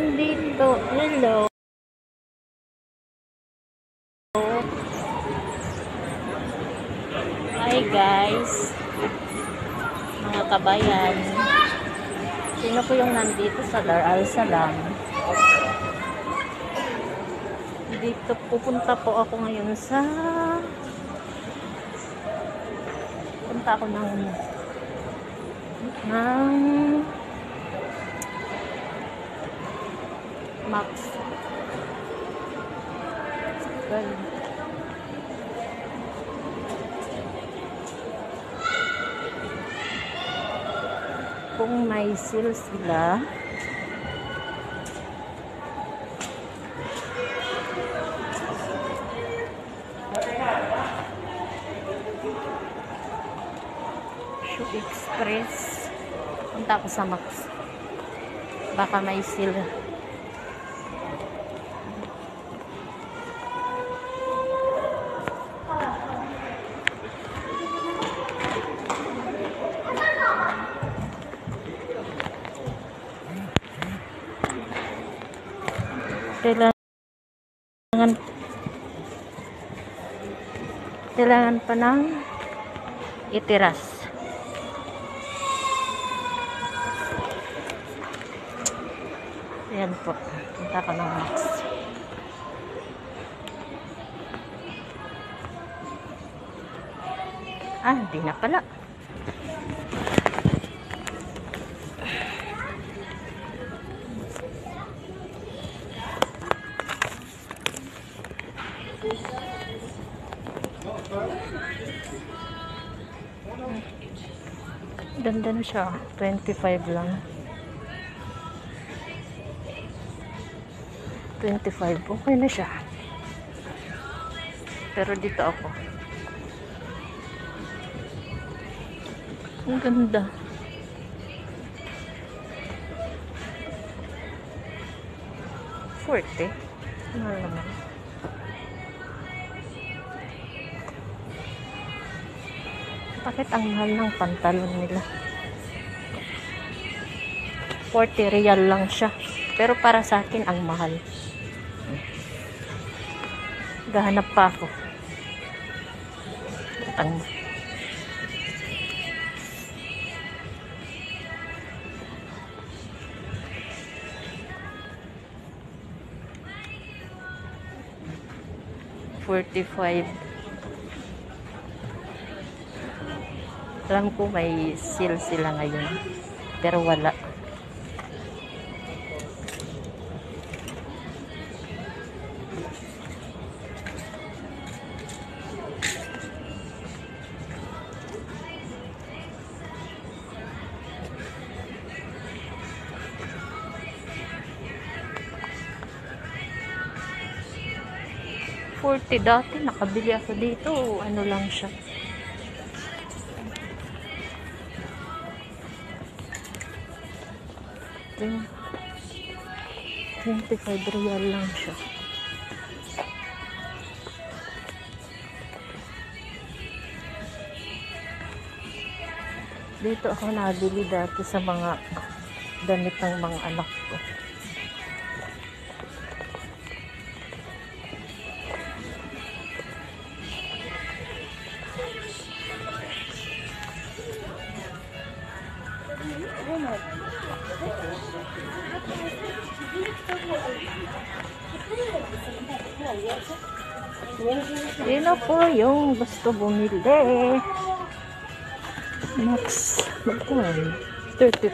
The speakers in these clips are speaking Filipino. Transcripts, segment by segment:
andito. Hello. Hi guys. Mga kabayan. Sino po yung nandito sa Dar al Salam? Dito pupunta po ako ngayon sa punta ako ng ng Max. Well, kung may sale sila. Express. Punta ako sa Max. Baka may sale kailangan kailangan pa ng itiras Ayan po. Punta ka ng Max. Ah, hindi na pala. Ganda na siya. 25 lang. 25. Okay na siya. Pero dito ako. Ang ganda. Forte. Ano. Bakit ang mahal ng pantalon nila? 40 real lang siya. Pero para sa akin, ang mahal. Gahanap pa ako. Ang Forty-five. Alam ko may sale sila ngayon. Pero wala. Forty dati nakabili ako dito. Ano lang siya. Yung 25 real lang siya. Dito ako nabili dati sa mga damit ng mga anak ko. Gusto bumili? Max, magkano? 35.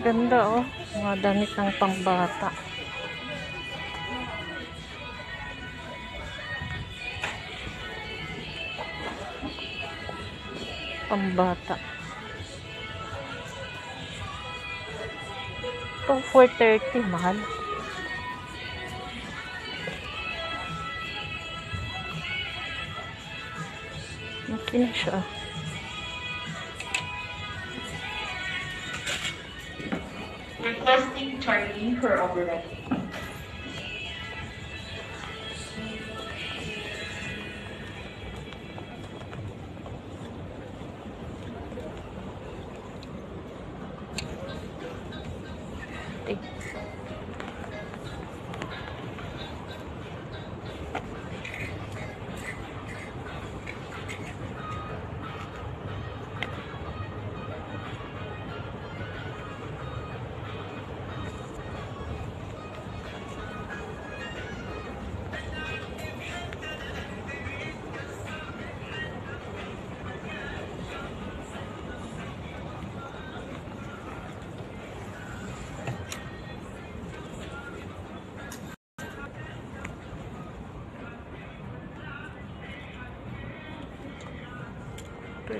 Ganda oh. Mga damit ng pambata. pambata. 2 430 mahal. Okay na siya. Ah. Requesting Charlie for overriding.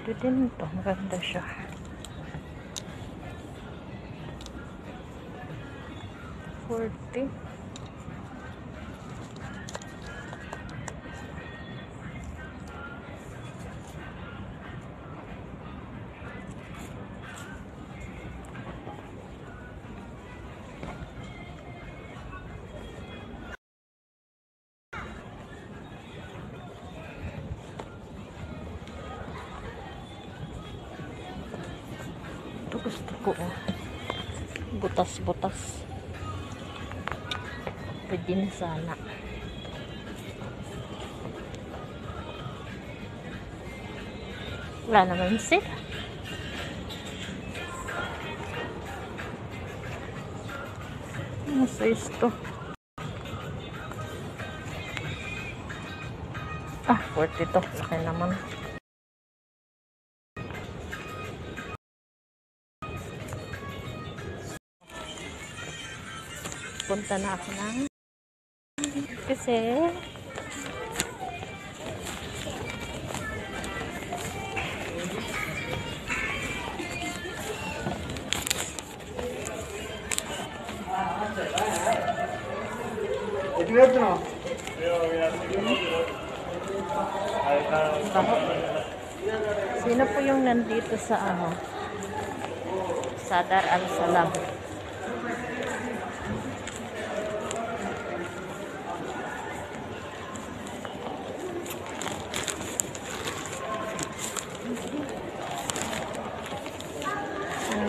Pwede din ito. Maganda siya. Forty. Na sana. Wala naman sila. Ano size to? Ah, 40 to. Laki naman. punta na ako ng kasi. Sino po yung nandito sa ano? Sa Dar al-Salam.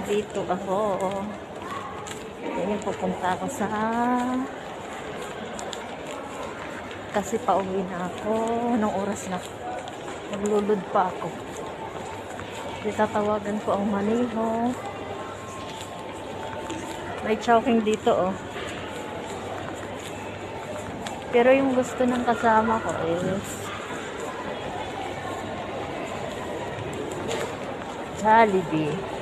Nandito ako. Ngayon pupunta ako sa kasi pauwi na ako. Anong oras na? Maglulod pa ako. Itatawagan ko ang maniho. May chowking dito oh. Pero yung gusto ng kasama ko is Jollibee.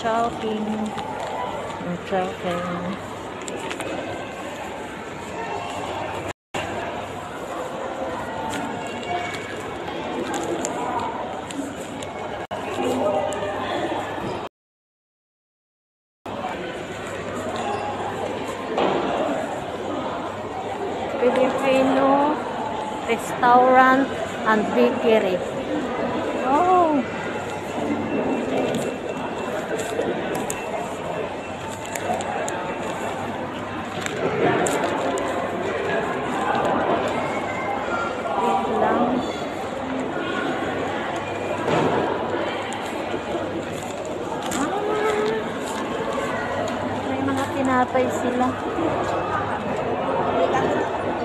Chowking. Ang chowking. Filipino restaurant and bakery. Oh. Wait lang. Ah, may tinapay sila.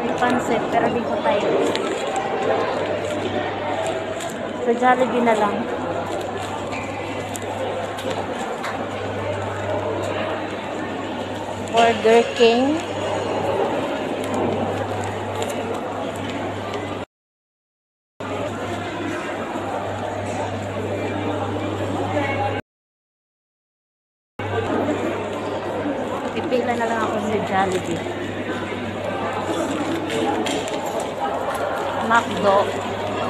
May pansit, pero di ko tayo. Sa Jollibee na lang. Burger King. Pipila na lang ako sa Jollibee. McDo,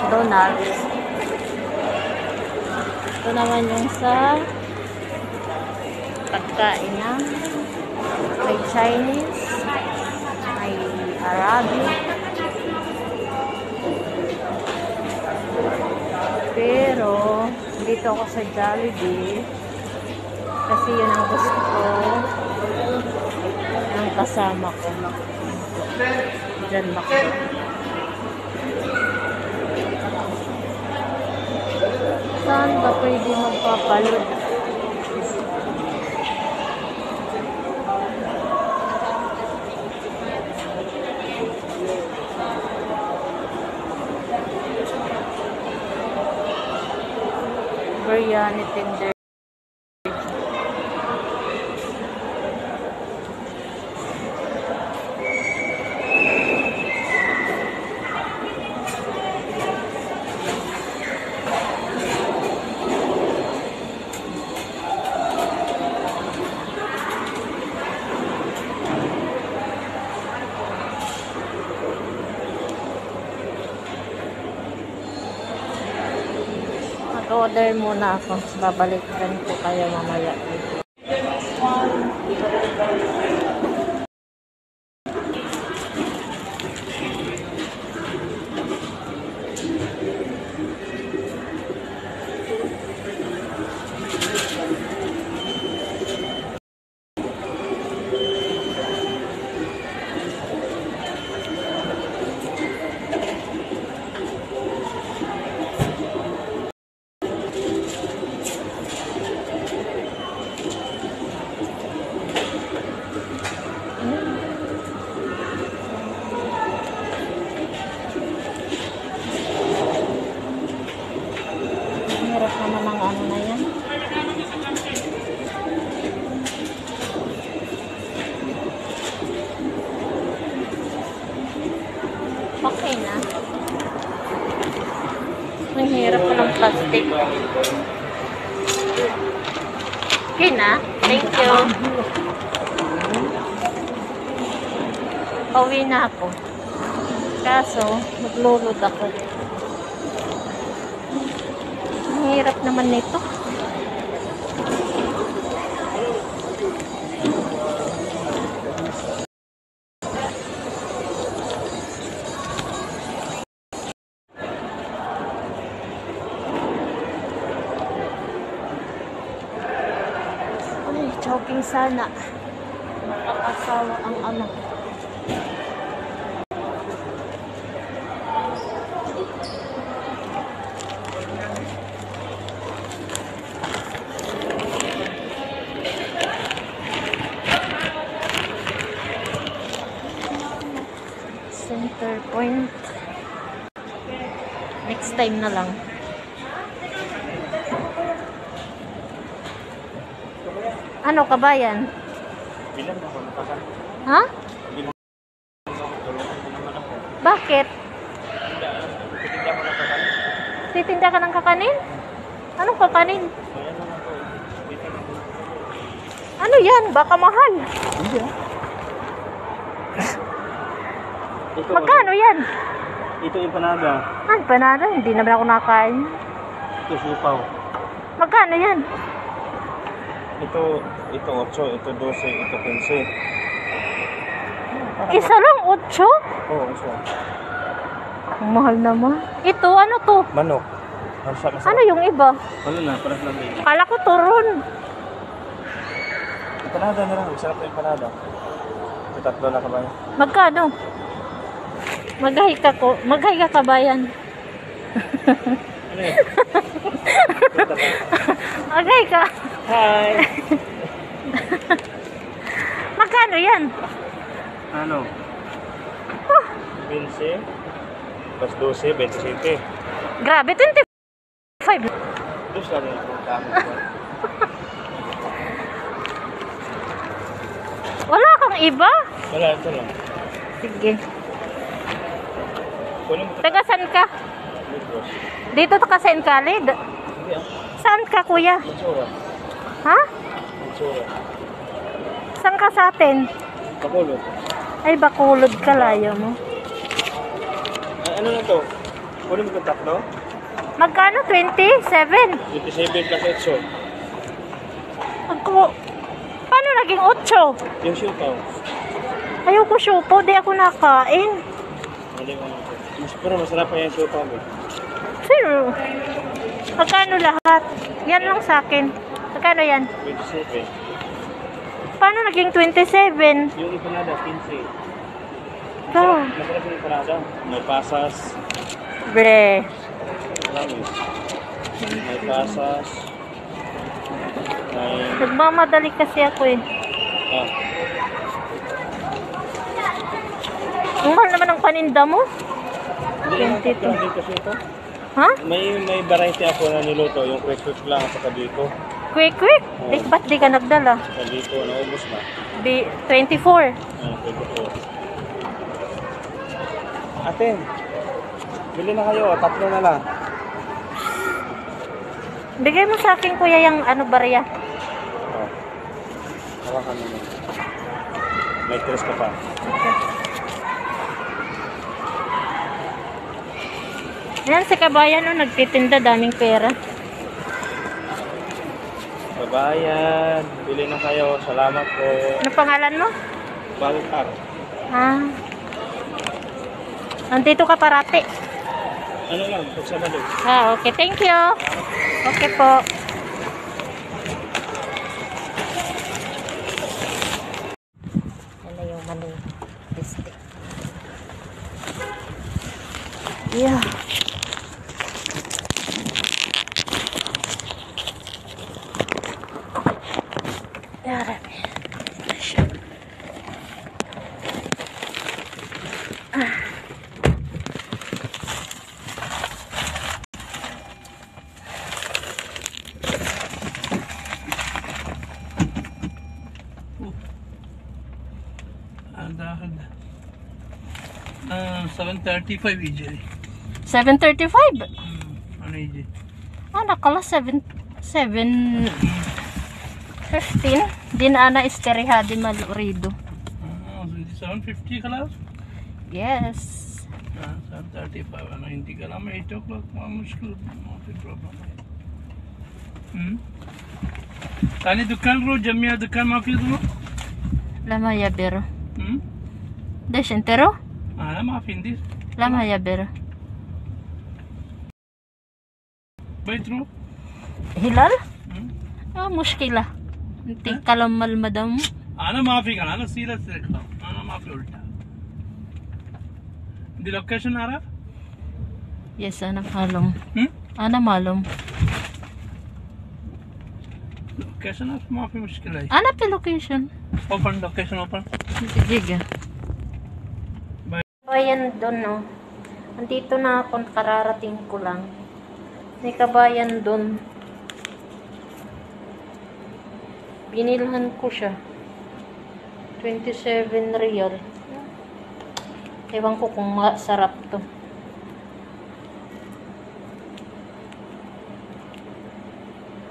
Donald's. Ito naman yung sa pagkain na may Chinese, may Arabic. Pero Nandito ako sa Jollibee. Kasi yun ang gusto ko. Ang kasama ko. Diyan ako. Saan ba pwede magpapalod? Muna ako. Babalikan ko kayo mamaya. Ang Hirap naman ng ano na yan. Okay na. Ang hirap pa ng plastic. Okay na. Thank you. Pauwi na ako. Kaso, maglulod ako. Ang hirap naman nito. Ay, jogging sana. Makakasawa ang anak. Center point. Next time na lang. Ano ka ba yan? Bilang ako nakakan. Ha? Bakit? Titinda ka ng kakanin? Anong kakanin? Ano yan? Baka mahal. Hindi ah. Ito, Magkano yan? ito empanada. Ay, panada. Hindi naman ako nakain. Ito sipaw. Magkano yan? Ito, ito 8, ito 12, ito 15. Isa lang, otso? Oo, oh, isa. Ang mahal naman. Ito, ano to? Manok. Masarap, masarap. Ano yung iba? Ano na, parang lang din. Kala ko turon. Empanada na lang. Masarap na empanada. Ito tatlo na kabayan. Magkano? Maghay ka ko. Maghay ka kabayan. Ano yun? Maghay ka. Hi! Magkano yan? Ano? 15. Plus 12, 27. Grabe, 25. Dos lang yung. Wala kang iba? Wala, ito lang. Sige. Taga saan ka? Dito ka sa Encalid? Ah. Saan ka, kuya? Mansura. Mansura. Saan ka sa atin? Pakulot. Ay, bakulod ka, layo mo. Ay, ano na to? Kunin mo itong tatlo? Magkano? 27? 27 plus 8. Ako, paano naging 8? Yung siupaw. Ayoko syupo, di ako nakain. Mali na ito. Mas, pero masarap pa yung siupaw mo. Sino? Magkano lahat? Yan lang sa akin. Magkano yan? 27. Paano naging 27? Yung empanada, 15. Ito. Masarap yung empanada. May pasas. Bre. Promise. May pasas. May... Nagmamadali kasi ako eh. Ah, Ang mahal naman ng paninda mo. hindi naman 22. kapila dito kasi ito. Ha? May may variety ako na niluto. Yung quick quick lang sa dito. Quick, quick. Di, ba't di ka nagdala? Sa dito, naubos na. Di, 24. Ah, pwede po. Ate, bili na kayo. Tatlo na lang. Bigay mo sa akin, kuya, yung ano, barya. Oh. Hawakan mo. May tres ka pa. Yan, si kabayan, no, nagtitinda, daming pera. Babayan, bili na kayo. Salamat po. Ano pangalan mo? Baltar. Ah. Nandito ka parati. Ano lang, pag Sabado. Ah, okay. Thank you. Okay po. Na yung mani. Biscuit. Yeah. 735 EJ. 735? Ano EJ? Ah, nakala 7... 7... 15? Din ana isteriha di malurido. Ah, 750 kala? Yes. Ah, 735. Ano, hindi kala ma 8 o'clock. Mamuskul. Mati problem. Hmm? Tani dükkan ro, camiye dükkan mafiyat ro? Lama ya bero. Hmm? Deşin tero? Ah, mafiyat değil. lama ya ber بيترو. هلال؟ آه مشكلة. أنت كلام المدام. أنا ما في أنا سيريس أنا ما في قلتها دي لوكيشن عارف يس أنا معلوم. أنا معلوم. لوكيشن ما في مشكلة. أنا في لوكيشن اوبن لوكيشن اوبن جيجا. Kabayan doon, no? Andito na ako, kararating ko lang. May kabayan doon. Binilhan ko siya. 27 real. Ewan ko kung masarap to.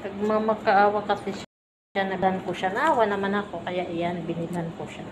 Nagmamakaawa kasi siya. Nagdan ko siya. Naawa naman ako. Kaya iyan, binilhan ko siya.